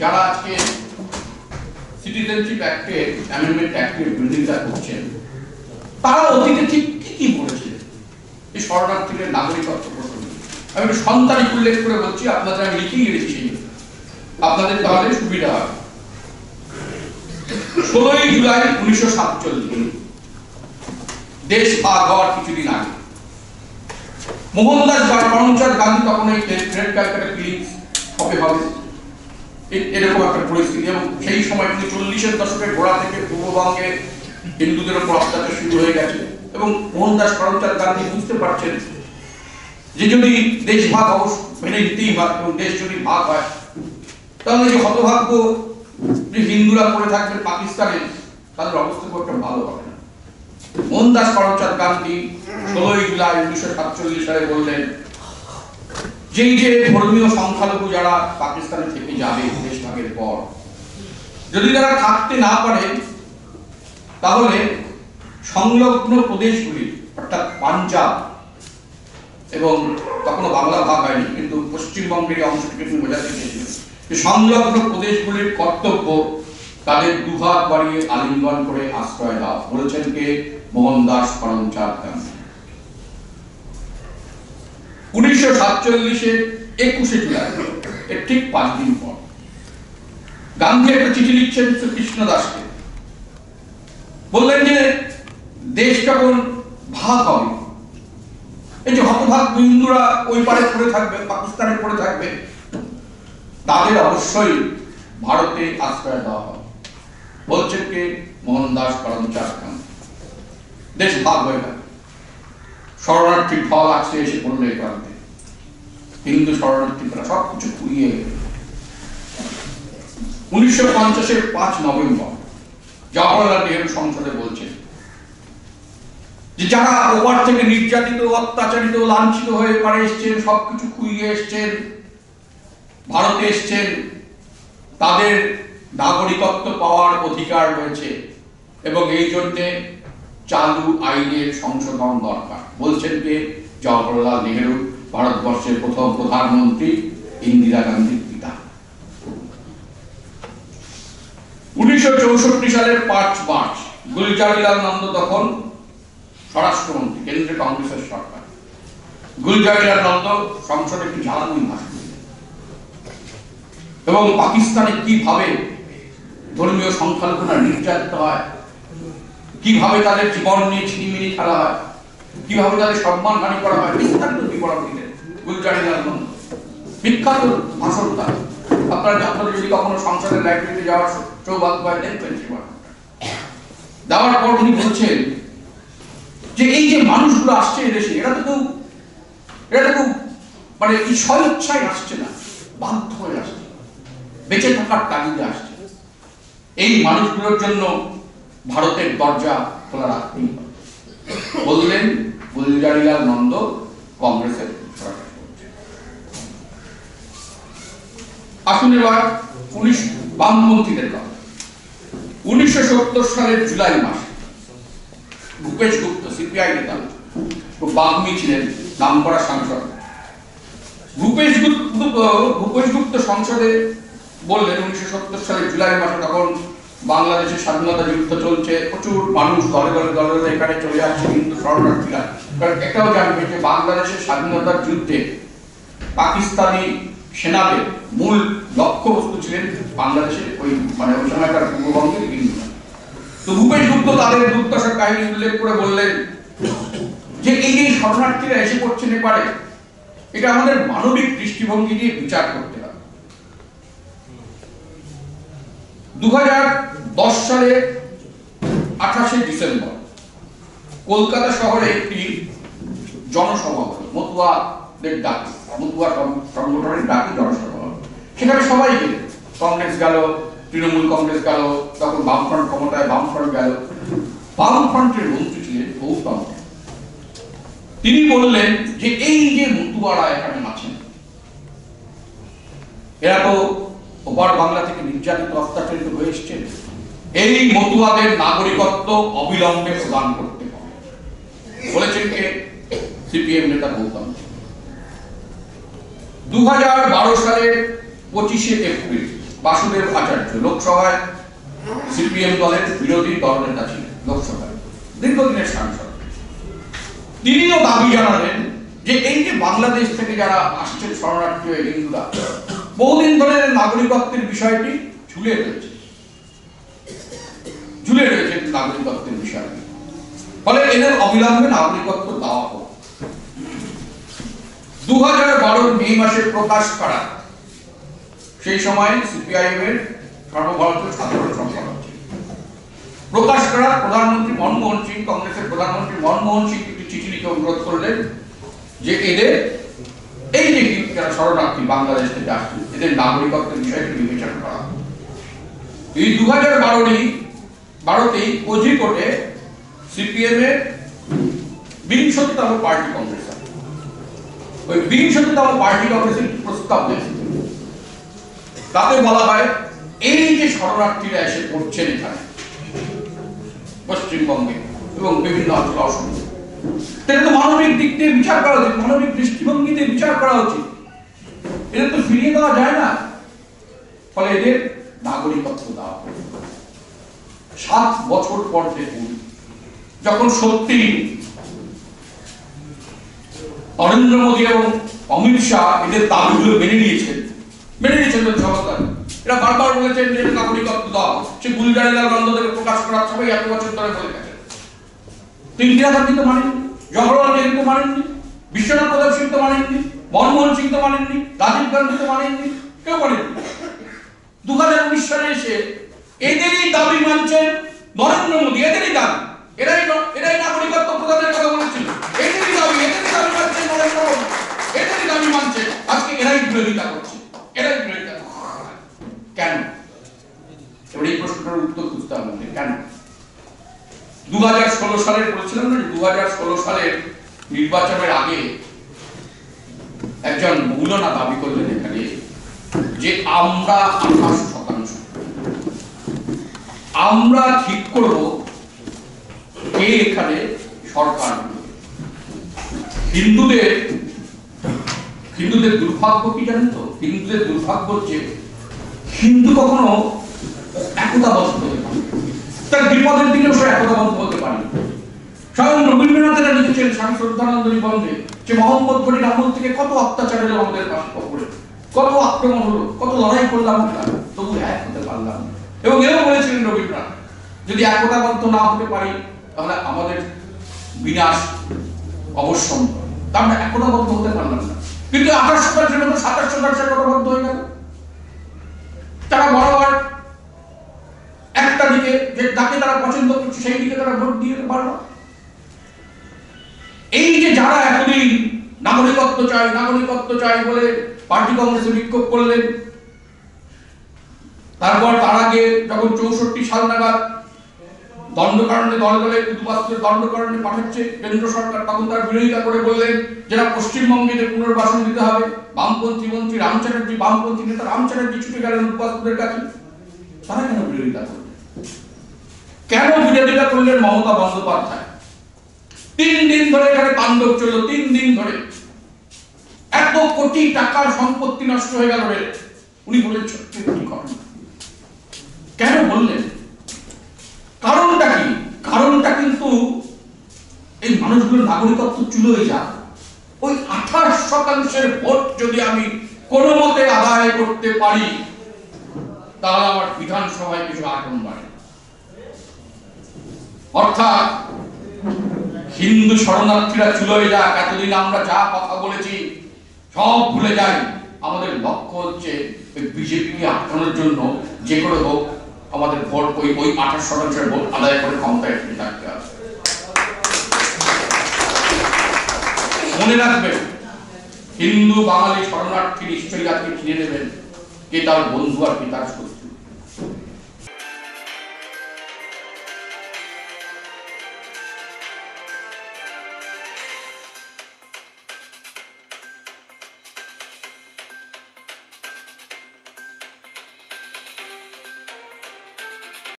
যারা আজকে citizenship অ্যাক্টের amendment অ্যাক্টের বিরোধিতা করছেন, তারা অতীতে ঠিক কি কি বলেছিলেন? এই শরণার্থীদের নাগরিকত্ব প্রসঙ্গে আমি একটু উল্লেখ করে বলছি, আপনাদের আমি লিখেই রেখেছি আপনাদের তাহলে সুবিধা হবে। ষোলোই জুলাই উনিশশো সাতচল্লিশ, দেশ ভাগ হওয়ার কিছুদিন আগে। মোহনদাস বা করমচাঁদ গান্ধী তখন এই রেড ক্যালকাটা কিলিং হবে হবে। এরকম একটা পরিস্থিতি। এবং সেই সময় কিন্তু চল্লিশের দশকের গোড়া থেকে পূর্ববঙ্গে হিন্দুদের উপর অত্যাচার শুরু হয়ে গেছে। এবং মোহনদাস করমচাঁদ গান্ধী বুঝতে পারছেন যে যদি দেশ ভাগ অবশ্য মেনে নিতেই এবং দেশ যদি ভাগ হয়, তাহলে যে হতভাগ্য যে হিন্দুরা পড়ে থাকবেন পাকিস্তানে, তাদের অবস্থা খুব একটা ভালো হবে না। মোহনদাস করমচাঁদ গান্ধী ষোলোই জুলাই উনিশশো সাতচল্লিশ সালে বললেন যেই যে ধর্মীয় সংখ্যালঘু যারা পাকিস্তানে থেকে যাবে দেশ ভাগের পর, যদি তারা থাকতে না পারে, তাহলে সংলগ্ন প্রদেশগুলি, অর্থাৎ পাঞ্জাব এবং তখনও বাংলা ভাগ হয়নি, কিন্তু পশ্চিমবঙ্গের এই অংশটিকে তিনি বোঝাতে চেয়েছিলেন যে সংলগ্ন প্রদেশগুলির কর্তব্য তাদের দুভাগ বাড়িয়ে আলিঙ্গন করে আশ্রয় দাও বলেছেন কে? মোহনদাস করমচাঁদ গান্ধী উনিশশো সাতচল্লিশের একুশে জুলাই, এর ঠিক পাঁচ দিন পর। গান্ধী একটা চিঠি লিখছেন কৃষ্ণ বললেন যে, দেশ যখন ভাগ হবে? এই যে হতভাগ হিন্দুরা ওই পারে পড়ে থাকবে, পাকিস্তানে পড়ে থাকবে, তাদের অবশ্যই ভারতে আশ্রয় দেওয়া হবে। বলছেন কে? মোহনদাস করমচাঁদ গান্ধী দেশ ভাগ হয়ে গেল। শরণার্থী ঢল আসছে এসে পড়ল এই প্রান্তে। হিন্দু শরণার্থীরা সব কিছু কুড়িয়ে উনিশশো পঞ্চাশের পাঁচ নভেম্বর জওয়াহরলাল নেহরু সংসদে বলছেন যে যারা ওপার থেকে নির্যাতিত, অত্যাচারিত, লাঞ্ছিত হয়ে পারে এসছেন সবকিছু খুইয়ে এসছেন, ভারতে এসছেন, তাদের নাগরিকত্ব পাওয়ার অধিকার রয়েছে এবং এই জন্যে চালু আইনের সংশোধন দরকার, বলছেন কে জওয়াহরলাল নেহরু। ভারতবর্ষের প্রথম প্রধানমন্ত্রী ইন্দিরা গান্ধীর পিতা। উনিশশো চৌষট্টি সালের পাঁচ মার্চ গুলজারিলাল নন্দ তখন স্বরাষ্ট্রমন্ত্রী, কেন্দ্রীয় কংগ্রেসের সরকার। গুলজারিলাল নন্দ সংসদে একটি জ্বালানি ভাষণ এবং পাকিস্তানে কীভাবে ধর্মীয় সংখ্যালঘুরা নির্যাতিত হয়, কীভাবে তাদের জীবন নিয়ে ছিনিমিনি খেলা হয়, কীভাবে তাদের সম্মান হানি করা হয়, বিস্তারিত বিবরণ গুলজারিলাল দেওয়ার পর উনি বলছেন যে এই যে মানুষগুলো আসছে এদেশে, এরা তো কেউ, এরা তো মানে এই স্বইচ্ছায় আসছে না, বাধ্য হয়ে আসছে। বেঁচে থাকার তাগিদে আসছে। এই মানুষগুলোর জন্য ভারতের দরজা খোলা রাখতেই বললেন, গুলজারিলাল নন্দ কংগ্রেসের সরাসরি এবার উনিশ বামপন্থীদের কথা উনিশশো সত্তর সালের জুলাই মাসে ভূপেশ গুপ্ত, সিপিআই নেতা বাগ্মী ছিলেন নাম করা সাংসদ। ভূপেশ গুপ্ত ভূপেশ গুপ্ত সংসদে বললেন উনিশশো সত্তর সালের জুলাই মাসে তখন বাংলাদেশের স্বাধীনতা যুদ্ধ চলছে, প্রচুর মানুষ দলে দলে দলে দলে এখানে চলে আসছে কিন্তু শরণার্থীরা। কারণ এটাও জানবে যে বাংলাদেশের স্বাধীনতার যুদ্ধে পাকিস্তানি সেনাদের মূল লক্ষ্যবস্তু ছিলেন বাংলাদেশের ওই মানে ওই সময়কার পূর্ববঙ্গের হিন্দুরা তো ভূপেশ গুপ্ত তাদের দুর্দশার কাহিনী উল্লেখ করে বললেন যে এই যে শরণার্থীরা এসে পড়ছেন এপারে, এটা আমাদের মানবিক দৃষ্টিভঙ্গি দিয়ে বিচার করতে হবে। দু সালে আঠাশে ডিসেম্বর কলকাতা শহরে একটি জনসভা হলো, মতুয়াদের ডাক। সংগঠনের জনসভা সেখানে সবাই গেল। কংগ্রেস গেল, তৃণমূল কংগ্রেস গেল, তখন বামফ্রন্ট ক্ষমতায় বামফ্রন্ট গেল। বামফ্রন্টের মন্ত্রী ছিলেন গৌতম তিনি বললেন যে এই যে মতুয়ারা এখানে আছেন, এরা তো ওপার বাংলা থেকে নির্যাতিত, অত্যাচারিত হয়ে এসছেন এই মতুয়াদের নাগরিকত্ব অবিলম্বে প্রদান করতে হবে। বলেছেন কে? সিপিএম নেতা গৌতম দু সালের পঁচিশে এপ্রিল বাসুদেব আচার্য লোকসভায় সিপিএম দলের বিরোধী দলনেতা ছিলেন লোকসভায় দীর্ঘদিনের সাংসদ। তিনিও দাবি জানালেন যে এই যে বাংলাদেশ থেকে যারা আসছেন শরণার্থী হয়ে হিন্দুরা, বহুদিন ধরে নাগরিকত্বের বিষয়টি ঝুলে রয়েছে। ঝুলে রয়েছে নাগরিকত্বের বিষয়টি। ফলে এদের অবিলম্বে নাগরিকত্ব দেওয়া দু হাজার মে মাসে প্রকাশ করা সেই সময় সিপিআইএম এর সর্বভারতীয় ছাত্র সম্পাদক প্রকাশ করা প্রধানমন্ত্রী মনমোহন সিং, কংগ্রেসের প্রধানমন্ত্রী মনমোহন সিং একটি চিঠি লিখে অনুরোধ করলেন যে এদের এই যে যারা শরণার্থী বাংলাদেশ থেকে আসছে এদের নাগরিকত্বের বিষয়টি বিবেচনা করা। এই দু হাজার বারোরই বারোতেই কোঝিকোটে সিপিএম এর বিংশতিতম পার্টি কংগ্রেস। ওই বিংশতিতম পার্টি কংগ্রেসের একটি প্রস্তাব দিয়েছে। তাতে বলা হয়, এই যে শরণার্থীরা এসে পড়ছেন এখানে, পশ্চিমবঙ্গে এবং বিভিন্ন অঞ্চল অসমে তাহলে তো মানবিক দিক দিয়ে বিচার করা উচিত, মানবিক দৃষ্টিভঙ্গিতে বিচার করা উচিত। এদের তো ফিরিয়ে দেওয়া যায় না। ফলে এদের নাগরিকত্ব দেওয়া সাত বছর পর দেখুন, যখন সত্যি নরেন্দ্র মোদী এবং অমিত শাহ এদের দাবিগুলো মেনে নিয়েছেন। মেনে নিয়েছেন সরকার এরা বারবার বলেছেন যে নাগরিকত্ব দাও। সে প্রকাশ এত বছর ধরে বলে গেছে তো ইন্দিরা গান্ধী তো মানেননি নেহরু তো মানেননি, বিশ্বনাথ প্রতাপ সিং তো মানেননি, মনমোহন সিং তো মানেননি, রাজীব গান্ধী তো মানেননি, কেউ মানেননি। দু হাজার উনিশ সালে এসে এদেরই দাবি মানছেন নরেন্দ্র মোদী, এদেরই দাবি। এরাই ন- এরাই নাগরিকত্ব প্রদানের কথা বলেছিল এদেরই দাবি এদেরই দাবি মানছেন নরেন্দ্র মোদী এদেরই দাবি মানছে আজকে এরাই বিরোধিতা করছে। এরাই বিরোধিতা কেন? এবার এই প্রশ্নটার উত্তর খুঁজতে হবে কেন? দু হাজার ষোলো সালের বলছিলাম না দু হাজার ষোলো সালের নির্বাচনের আগে একজন মৌলানা দাবি করলেন এখানে যে আমরা আঠাশ শতাংশ। আমরা ঠিক করব কে এখানে সরকার। হিন্দুদের হিন্দুদের দুর্ভাগ্য কি জানেন তো? হিন্দুদের দুর্ভাগ্য হচ্ছে, হিন্দু কখনো একতাবদ্ধ হতে তার বিপদের দিনেও সে একতাবদ্ধ হতে পারে। স্বয়ং রবীন্দ্রনাথেরা লিখেছেন স্বামী শ্রদ্ধানন্দ নিবন্ধে যে মোহাম্মদ ঘড়ির আমল থেকে কত অত্যাচার হলো আমাদের পাশে কত আক্রমণ হলো, কত লড়াই করলাম তবু এক হতে পারলাম এবং এও বলেছিলেন রবীন্দ্রনাথ, যদি একতাবদ্ধ না হতে পারি, তাহলে আমাদের বিনাশ অবশ্যম্ভাবী। তা আমরা একতাবদ্ধ হতে পারলাম না। কিন্তু আঠাশ শতাংশের মতো সাতাশ শতাংশ একতাবদ্ধ হয়ে গেল তারা বরাবর একটা দিকে যে যাকে তারা পছন্দ করছে, সেই দিকে তারা ভোট দিয়ে পারল। এই যে যারা এতদিন নাগরিকত্ব চাই নাগরিকত্ব চাই বলে পার্টি কংগ্রেসে বিক্ষোভ করলেন, তারপর তার আগে যখন চৌষট্টি সাল নাগাদ দণ্ডকারণে দলে দলে উদ্বাস্তুদের দণ্ডকারণে পাঠাচ্ছে। কেন্দ্র সরকার তখন তার বিরোধিতা করে বললেন যারা পশ্চিমবঙ্গে পুনর্বাসন দিতে হবে, বামপন্থী মন্ত্রী রাম বামপন্থী নেতা রাম ছুটে গেলেন কাছে। তারা কেন বিরোধিতা করলেন? কেন বিরোধিতা করলেন মমতা বন্দ্যোপাধ্যায়? তিন দিন ধরে এখানে তাণ্ডব চলল, তিন দিন ধরে। এত কোটি টাকার সম্পত্তি নষ্ট হয়ে গেল উনি ঘটনা কেন বললেন? কারণটা কি? কারণটা কিন্তু এই মানুষগুলোর নাগরিকত্ব চুলোয় যা ওই আঠাশ শতাংশের ভোট যদি আমি কোনো মতে আদায় করতে পারি, তাহলে আমার বিধানসভায় কিছু আসন বাড়ে। অর্থাৎ হিন্দু শরণার্থীরা চুলোয় যাক, এতদিন আমরা যা কথা বলেছি, সব ভুলে যাই। আমাদের লক্ষ্য হচ্ছে বিজেপিকে আটকানোর জন্য যে করে হোক আমাদের ভোট ওই ওই আঠাশ শতাংশের ভোট আদায় করে ক্ষমতায় ফিরে থাকতে হবে। মনে রাখবেন, হিন্দু বাঙালি শরণার্থী নিশ্চয়ই আজকে কিনে নেবেন, কে তার বন্ধু আর পিতার